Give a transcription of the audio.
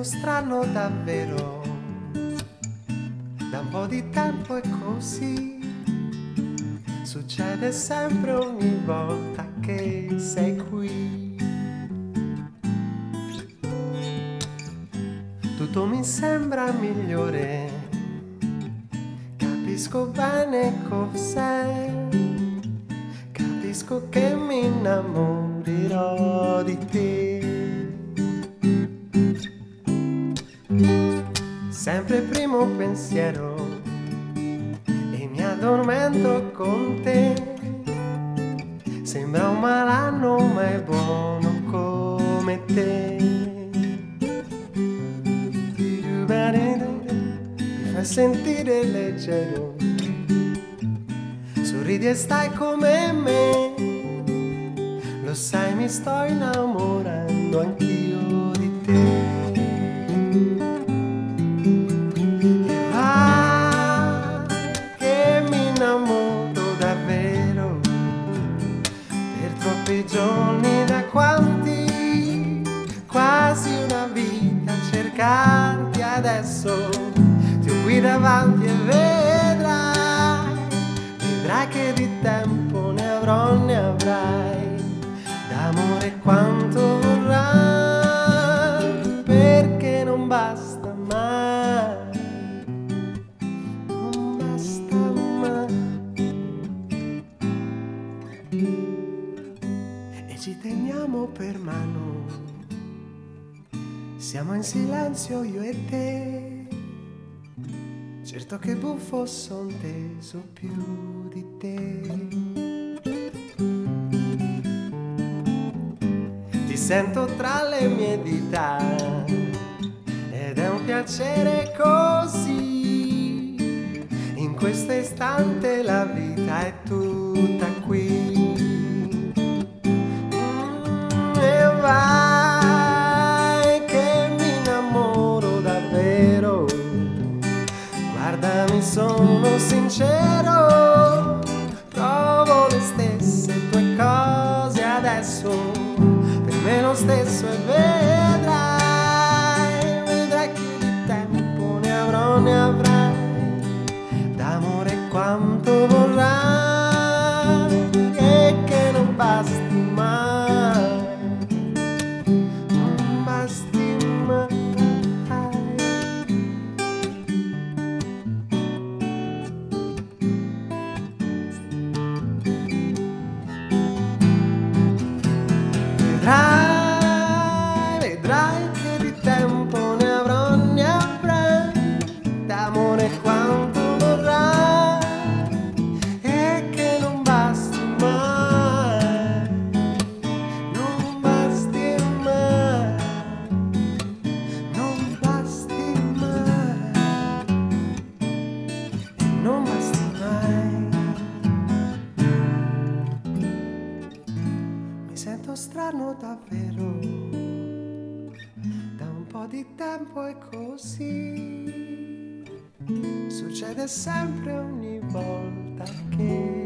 sento strano davvero. Da un po' di tempo è così. Succede sempre ogni volta che sei qui. Tutto mi sembra migliore. Capisco bene cos'è. Capisco che mi innamorerò di te. Sempre primo pensiero e mi addormento con te. Sembra un malanno ma è buono come te. Mi fa sentire leggero, sorridi e stai come me. Lo sai, mi sto innamorando anch'io troppi giorni da quanti, quasi una vita a cercarti adesso, ti ho qui davanti e vedrai, vedrai che di tempo ne avrò, ne avrai, d'amore quanto teniamo per mano. Siamo in silenzio io e te. Certo che buffo son teso più di te. Ti sento tra le mie dita ed è un piacere così. In questo istante la vita ne avrò, po' di tempo è così. Succede sempre ogni volta che